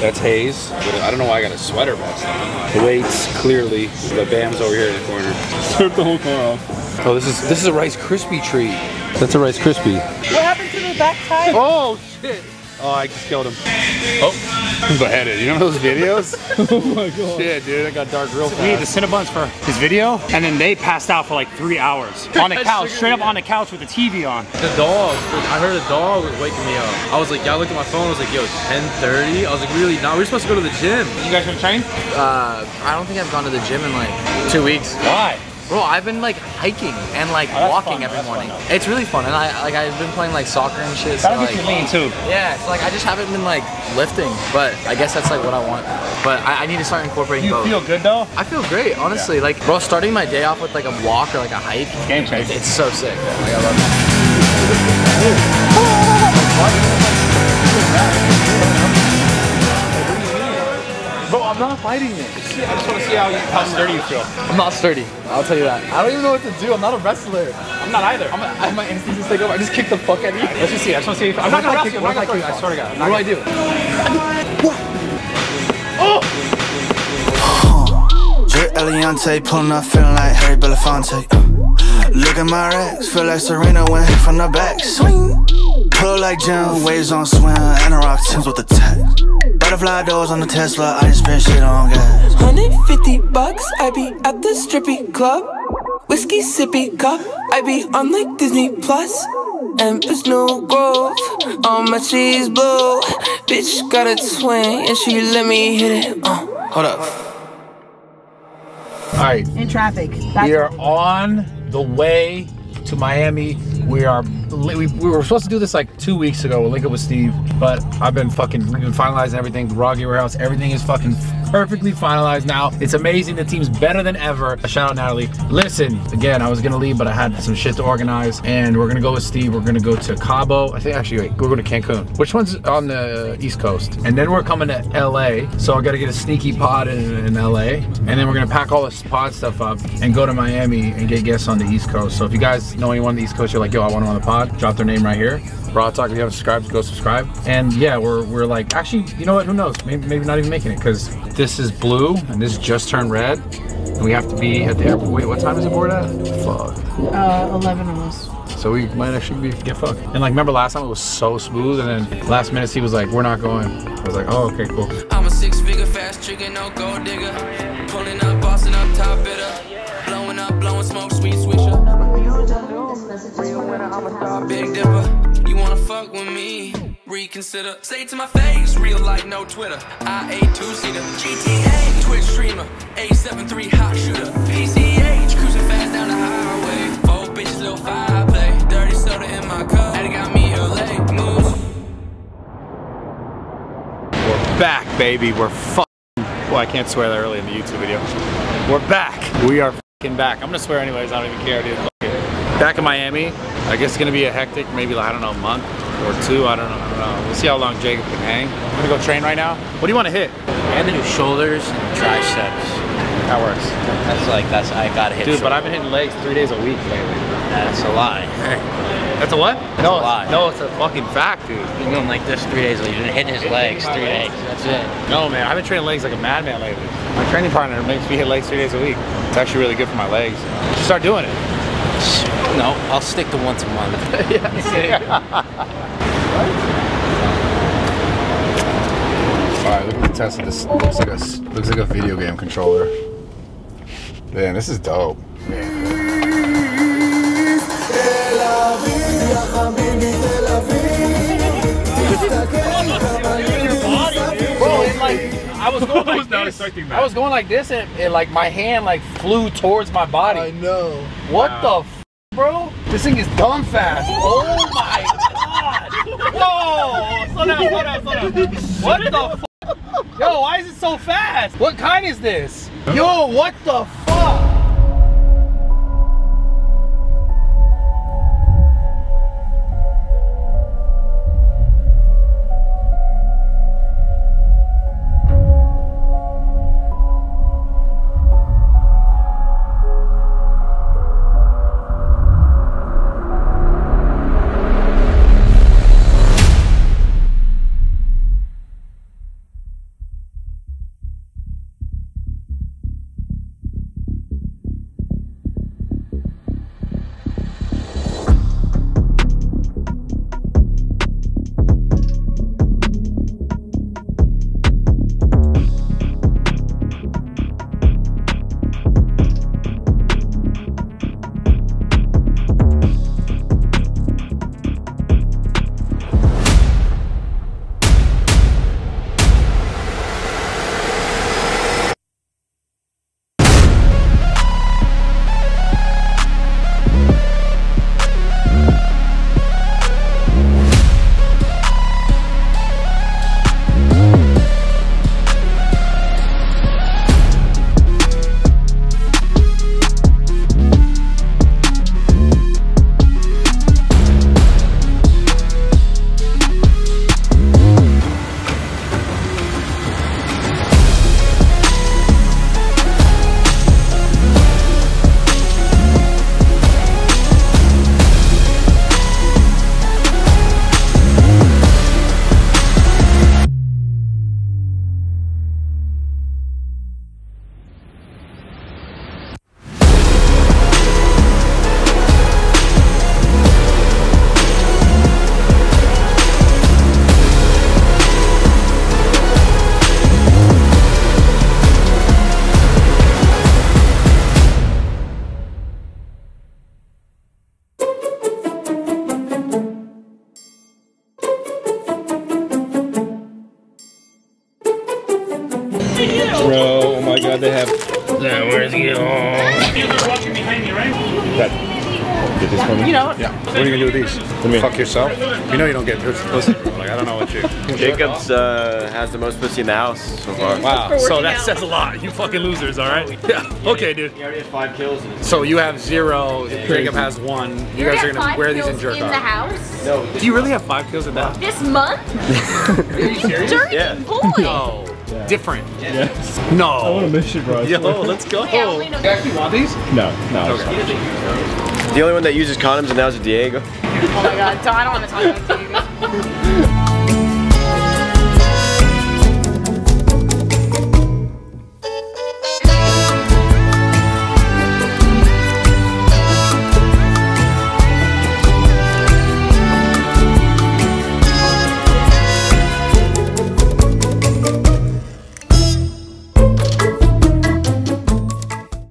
That's Hayes. I don't know why I got a sweater vest on. The weights, clearly. The BAM's over here in the corner. Start the whole car off. Oh, this is this is a Rice Krispie treat. That's a Rice Krispie. What happened to the back tire? Oh shit! Oh, I just killed him. Oh, I'm beheaded. You know those videos? oh my god. Shit, dude, I got dark real fast. We ate the Cinnabons for his video, and then they passed out for like three hours on the couch, straight up on the couch with the TV on. The dog, I heard a dog was waking me up. I was like, yeah, I looked at my phone, I was like, yo, 10.30? I was like, really? No, we're supposed to go to the gym. You guys gonna train? Uh, I don't think I've gone to the gym in like two weeks. Why? Bro, I've been like hiking and like Oh, walking fun, every that's fun, morning. it's really fun, and I like I've been playing like soccer and shit. That'll like, get you lean too. Yeah, it's like I just haven't been like lifting, but I guess that's like what I want. But I, I need to start incorporating You both. feel good though? I feel great, honestly. Like, bro, starting my day off with like a walk or like a hike, Game changer. it's so sick. Like, I love it. Bro, I'm not fighting this. I just want to see how, you, how sturdy you feel. I'm not sturdy. I'll tell you that. I don't even know what to do. I'm not a wrestler. I'm not either. I'm a, I, my instincts just take over. I just kick the fuck out of you. Let's just see. I just want to see if I'm What not gonna kick- wrestle you. I'm not gonna kick I swear to God. What do I do? Drip Eliante, pulling up, feeling like Harry Belafonte. Uh, Look at my racks, feel like Serena went hit from the back. Swing, pull like Jim, waves on swim, and a rock Tims with the tech. Butterfly doors on the Tesla, I just spend shit on gas. 150 bucks, I be at the strippy club. Whiskey sippy cup, I be on like Disney Plus. Empress New Grove, on my cheese blue. Bitch got a twin, and she let me hit it. Uh. Hold up. All right, In traffic. we are on the way to Miami. We are. We, we were supposed to do this like two weeks ago. We'll link up with Steve, but I've been fucking. We've been finalizing everything. RawGear Warehouse. Everything is fucking perfectly finalized now. It's amazing. The team's better than ever. A shout out Natalie. Listen, again, I was gonna leave, but I had some shit to organize, and we're gonna go with Steve. We're gonna go to Cabo. I think actually, wait, we're going to Cancun. Which one's on the East Coast? And then we're coming to LA. So I got to get a sneaky pod in, in LA, and then we're gonna pack all this pod stuff up and go to Miami and get guests on the East Coast. So if you guys know anyone on the East Coast, you're like, yo, I want them on the pod. Drop their name right here. Raw Talk. If you haven't subscribed, go subscribe. And yeah, we're we're like, actually, you know what? Who knows? Maybe maybe not even making it because this is blue and this just turned red. And we have to be at the airport. Wait, what time is the board at? Fuck. Uh, 11 almost. So we might actually be get fucked. And like, remember last time it was so smooth, and then last minute he was like, "We're not going." I was like, "Oh, okay, cool." I'm a six figure fast trigger, no gold digger. Pulling up, bossing up, top bidder. Blowing up, blowing smoke, sweet swisher. Big dipper, you wanna fuck with me? Reconsider. Say it to my face, real life, no Twitter. I a two seater, GTA, Twitch streamer, A73 hot shooter, PCH, cruising fast down the highway. Four bitches, little five play. Dirty soda in my cup, that got me here late. Moves. We're back, baby. We're fucking. Well, I can't swear that early in the YouTube video. We're back. We are fucking back. I'm gonna swear anyways. I don't even care, dude. Back in Miami. I guess it's gonna be a hectic, maybe like, I don't know, a month or two. I don't know. I don't know. We'll see how long Jacob can hang. I'm gonna go train right now. What do you want to hit? I have to do shoulders and triceps. That works, That's like that's I gotta hit. dude. But. I've been hitting legs three days a week lately. That's a lie. That's a what? no, a lie. no, it's a fucking fact, dude. You're doing like this three days a week. You're hitting his legs three days. That's it. No, man, I've been training legs like a madman lately. My training partner makes me hit legs three days a week. It's actually really good for my legs. Just start doing it. No, I'll stick to once a month. All right, look at the test of this. Looks like a looks like a video game controller. Man, this is dope. Bro, I was going like not this. expecting that. I was going like this, and, and like my hand like flew towards my body. I know. What the, f- bro? This thing is dumb fast. Oh my god! Whoa! Slow down, slow down, slow down. What the? F- Yo, why is it so fast? What kind is this? Yo, what the fuck? Oh my god, they have. Yeah, where's he? watching right? Get this for me. You know, Yeah. What are you gonna do with these? me. Fuck yourself? You know you don't get pussy, bro. Like, I don't know what you. Jacobs uh, has the most pussy in the house so far. Wow. So that says a lot. You fucking losers, all right? Yeah. Okay, dude. He already has five kills. So you have zero. Jacob has one. You guys are gonna wear these and jerk in the off. house No. Do you really have five kills in that? this month. During Yeah. Boy. No. Different. Yes. No. I want a mission, bro. Yo, let's go. Yeah, You actually want these? No, no. The only one that uses condoms and now is Diego. Oh my god, I don't want to talk about Diego.